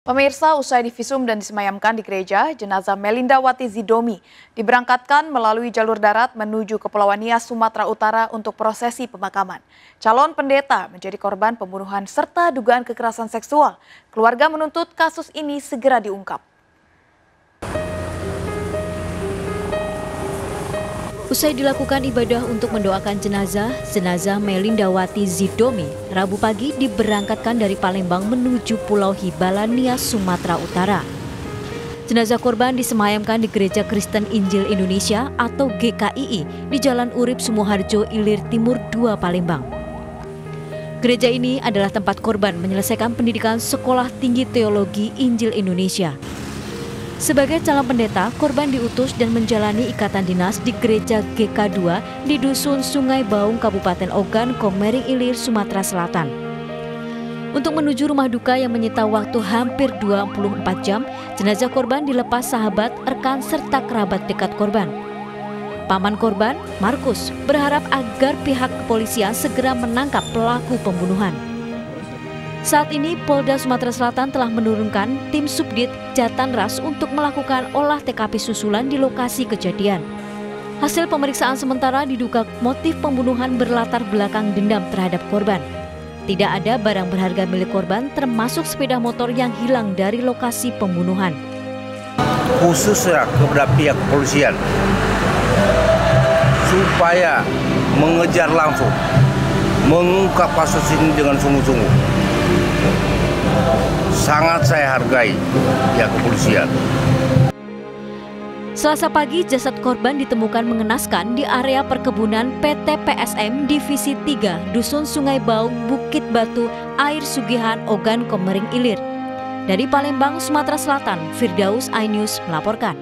Pemirsa, usai divisum dan disemayamkan di gereja, jenazah Melinda Wati Zidomi diberangkatkan melalui jalur darat menuju Kepulauan Nias, Sumatera Utara untuk prosesi pemakaman. Calon pendeta menjadi korban pembunuhan serta dugaan kekerasan seksual. Keluarga menuntut kasus ini segera diungkap. Usai dilakukan ibadah untuk mendoakan jenazah, jenazah Melindawati Zidomi Rabu pagi diberangkatkan dari Palembang menuju Pulau Hibala, Nias, Sumatera Utara. Jenazah korban disemayamkan di Gereja Kristen Injil Indonesia atau GKII di Jalan Urip Sumoharjo, Ilir Timur 2, Palembang. Gereja ini adalah tempat korban menyelesaikan pendidikan Sekolah Tinggi Teologi Injil Indonesia. Sebagai calon pendeta, korban diutus dan menjalani ikatan dinas di gereja GK2 di Dusun Sungai Baung, Kabupaten Ogan, Komering Ilir, Sumatera Selatan. Untuk menuju rumah duka yang menyita waktu hampir 24 jam, jenazah korban dilepas sahabat, rekan, serta kerabat dekat korban. Paman korban, Markus, berharap agar pihak kepolisian segera menangkap pelaku pembunuhan. Saat ini Polda Sumatera Selatan telah menurunkan tim Subdit Jatanras untuk melakukan olah TKP susulan di lokasi kejadian. Hasil pemeriksaan sementara diduga motif pembunuhan berlatar belakang dendam terhadap korban. Tidak ada barang berharga milik korban termasuk sepeda motor yang hilang dari lokasi pembunuhan. Khususnya kepada pihak kepolisian supaya mengejar langsung mengungkap kasus ini dengan sungguh-sungguh sangat saya hargai ya kepolisian. Selasa pagi jasad korban ditemukan mengenaskan di area perkebunan PT PSM Divisi 3 Dusun Sungai Baung, Bukit Batu, Air Sugihan, Ogan, Komering Ilir. Dari Palembang, Sumatera Selatan, Firdaus Ainius melaporkan.